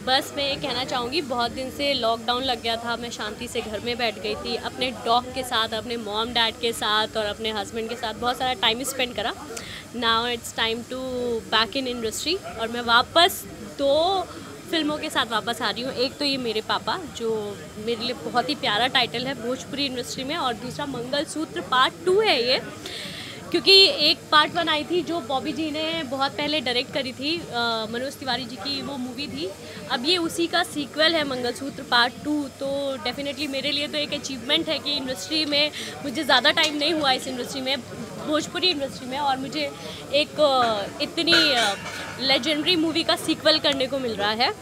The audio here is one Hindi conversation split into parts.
बस मैं ये कहना चाहूँगी, बहुत दिन से लॉकडाउन लग गया था। मैं शांति से घर में बैठ गई थी, अपने डॉग के साथ, अपने मॉम डैड के साथ और अपने हस्बैंड के साथ बहुत सारा टाइम स्पेंड करा। Now it's time to back in industry और मैं वापस दो फ़िल्मों के साथ वापस आ रही हूँ। एक तो ये मेरे पापा, जो मेरे लिए बहुत ही प्यारा टाइटल है, भोजपुरी इंडस्ट्री में और दूसरा मंगलसूत्र पार्ट टू है ये। क्योंकि एक पार्ट वन आई थी जो बॉबी जी ने बहुत पहले डायरेक्ट करी थी मनोज तिवारी जी की वो मूवी थी। अब ये उसी का सीक्वल है मंगलसूत्र पार्ट टू तो डेफिनेटली मेरे लिए तो एक अचीवमेंट है कि इंडस्ट्री में मुझे ज़्यादा टाइम नहीं हुआ इस इंडस्ट्री में, भोजपुरी इंडस्ट्री में, और मुझे एक इतनी लेजेंडरी मूवी का सीक्वल करने को मिल रहा है।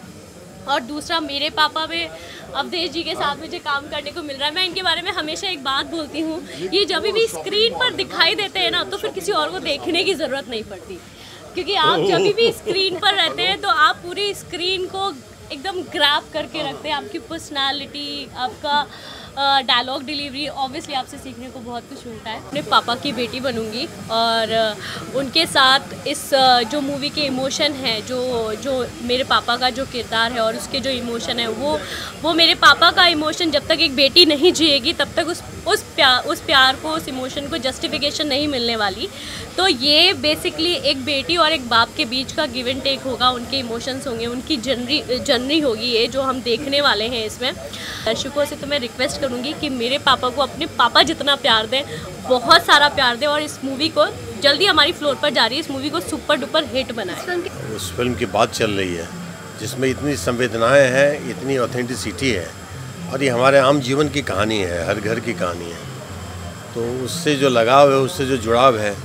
और दूसरा, मेरे पापा में अवधेश जी के साथ मुझे काम करने को मिल रहा है। मैं इनके बारे में हमेशा एक बात बोलती हूँ ये जब भी स्क्रीन पर दिखाई देते हैं ना तो फिर किसी और को देखने की ज़रूरत नहीं पड़ती। क्योंकि आप जब भी स्क्रीन पर रहते हैं तो आप पूरी स्क्रीन को एकदम ग्राफ करके रखते हैं आपकी पर्सनालिटी आपका डायलॉग डिलीवरी ऑब्वियसली आपसे सीखने को बहुत कुछ मिलता है। अपने पापा की बेटी बनूँगी और उनके साथ इस जो मूवी के इमोशन है, जो जो मेरे पापा का जो किरदार है और उसके जो इमोशन है, वो वो मेरे पापा का इमोशन जब तक एक बेटी नहीं जिएगी, तब तक उस उस प्यार उस प्यार को, उस इमोशन को जस्टिफिकेशन नहीं मिलने वाली। तो ये बेसिकली एक बेटी और एक बाप के बीच का गिव एंड टेक होगा। उनके इमोशंस होंगे, उनकी जनरी जनरी होगी ये जो हम देखने वाले हैं इसमें। दर्शकों से तो मैं रिक्वेस्ट करूँगी कि मेरे पापा को अपने पापा जितना प्यार दें, बहुत सारा प्यार दें और इस मूवी को जल्दी हमारी फ्लोर पर जा रही है। इस मूवी को सुपर डुपर हिट बनाए। उस फ़िल्म की बात चल रही है, जिसमें इतनी संवेदनाएँ हैं, इतनी ऑथेंटिसिटी है और ये हमारे आम जीवन की कहानी है, हर घर की कहानी है। तो उससे जो लगाव है, उससे जो जुड़ाव है,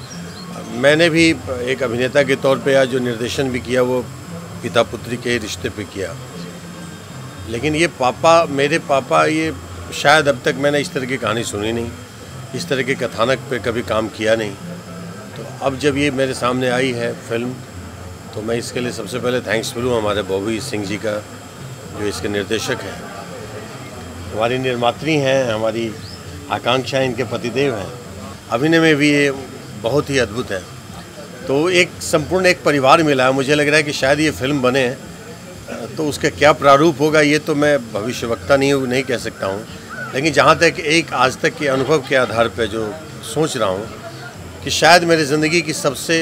मैंने भी एक अभिनेता के तौर पे आज जो निर्देशन भी किया, वो पिता पुत्री के रिश्ते पे किया। लेकिन ये पापा, मेरे पापा, ये शायद अब तक मैंने इस तरह की कहानी सुनी नहीं, इस तरह के कथानक पे कभी काम किया नहीं। तो अब जब ये मेरे सामने आई है फ़िल्म तो मैं इसके लिए सबसे पहले थैंक्स करूँ हमारे बॉबी सिंह जी का, जो इसके निर्देशक हैं। हमारी निर्मात्री हैं, हमारी आकांक्षा इनके पतिदेव हैं। अभिनय में भी ये बहुत ही अद्भुत है। तो एक संपूर्ण एक परिवार मिला है। मुझे लग रहा है कि शायद ये फ़िल्म बने तो उसका क्या प्रारूप होगा, ये तो मैं भविष्यवक्ता नहीं नहीं कह सकता हूँ। लेकिन जहाँ तक एक आज तक के अनुभव के आधार पर जो सोच रहा हूँ कि शायद मेरी ज़िंदगी की सबसे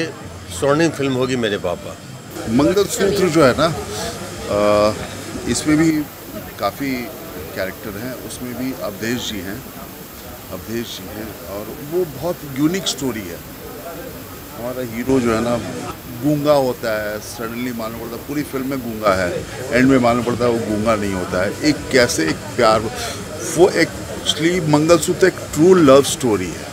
स्वर्णिम फ़िल्म होगी मेरे पापा। मंगलसूत्र जो है ना इसमें भी काफ़ी कैरेक्टर हैं, उसमें भी अवधेश जी हैं, अवधेश जी हैं, और वो बहुत यूनिक स्टोरी है। हमारा हीरो जो है ना गूँगा होता है सडनली मालूम पड़ता है पूरी फ़िल्म में गूँगा है। एंड में मालूम पड़ता है वो गूँगा नहीं होता है। एक कैसे एक प्यार वो एक्चुअली मंगलसूत्र एक ट्रू लव स्टोरी है।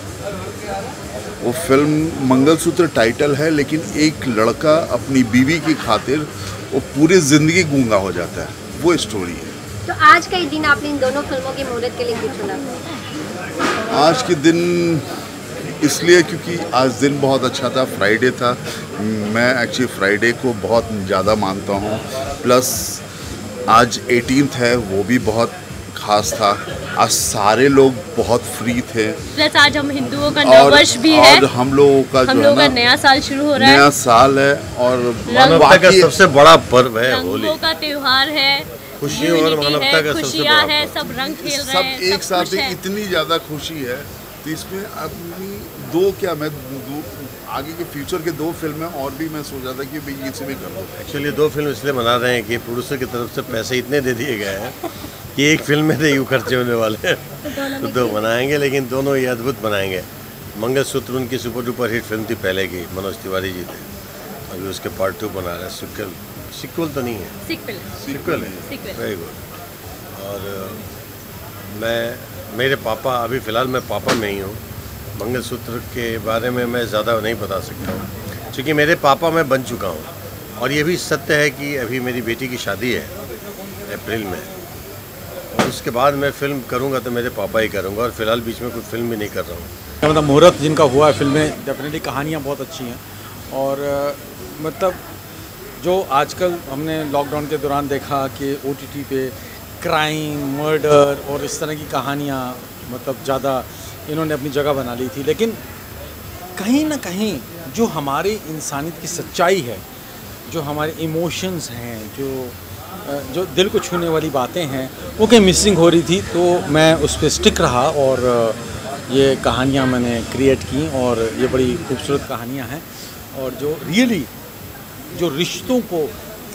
वो फ़िल्म मंगलसूत्र टाइटल है लेकिन एक लड़का अपनी बीवी की खातिर वो पूरी ज़िंदगी गूँगा हो जाता है। वो स्टोरी है। तो आज का ही दिन आपने इन दोनों फ़िल्मों के मुहूर्त के लिए क्यों चुना? आज के दिन इसलिए क्योंकि आज दिन बहुत अच्छा था फ्राइडे था। मैं एक्चुअली फ्राइडे को बहुत ज़्यादा मानता हूँ। प्लस आज एटीन है वो भी बहुत खास था। आज सारे लोग बहुत फ्री थे। प्लस आज हम हिंदुओं का नया वर्ष भी है। और हम लोगों का हम लोगों का नया साल शुरू हो रहा है। नया साल है और मानवता का सबसे बड़ा पर्व है होली। का त्योहार है। खुशी और मानवता का सबसे बड़ा है सब रंग खेल रहे हैं सब एक साथ इतनी ज़्यादा खुशी है तो इसमें अपनी दो क्या मैं दो आगे के फ्यूचर के दो फ़िल्में और भी मैं सोचा था कि भाई इसे भी कर दो एक्चुअली दो फ़िल्म इसलिए बना रहे हैं कि प्रोड्यूसर की तरफ़ से पैसे इतने दे दिए गए हैं कि एक फ़िल्म में तो यूँ खर्चे होने वाले हैं। तो दो बनाएँगे लेकिन दोनों ये अद्भुत बनाएँगे। मंगलसूत्र उनकी सुपर डुपर हिट फ़िल्म थी पहले की मनोज तिवारी जी थे। अभी उसके पार्ट टू बना रहे हैं। सिक्वल सिक्वल तो नहीं है। सिक्वल है। वेरी गुड और मैं मेरे पापा अभी फ़िलहाल मैं पापा में ही हूँ। मंगलसूत्र के बारे में मैं ज़्यादा नहीं बता सकता हूँ, क्योंकि मेरे पापा मैं बन चुका हूँ। और ये भी सत्य है कि अभी मेरी बेटी की शादी है, अप्रैल में। और उसके बाद मैं फ़िल्म करूँगा तो मेरे पापा ही करूँगा, और फ़िलहाल बीच में कोई फ़िल्म भी नहीं कर रहा हूँ। मतलब मुहूर्त जिनका हुआ है फ़िल्में डेफिनेटली कहानियाँ बहुत अच्छी हैं। और मतलब जो आजकल हमने लॉकडाउन के दौरान देखा कि ओटीटी पे क्राइम मर्डर और इस तरह की कहानियाँ मतलब ज़्यादा इन्होंने अपनी जगह बना ली थी। लेकिन कहीं ना कहीं जो हमारी इंसानियत की सच्चाई है, जो हमारे इमोशंस हैं, जो जो दिल को छूने वाली बातें हैं, वो कहीं मिसिंग हो रही थी तो मैं उस पर स्टिक रहा और ये कहानियाँ मैंने क्रिएट की और ये बड़ी खूबसूरत कहानियाँ हैं और जो रियली जो रिश्तों को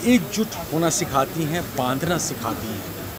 एकजुट होना सिखाती हैं, बांधना सिखाती हैं।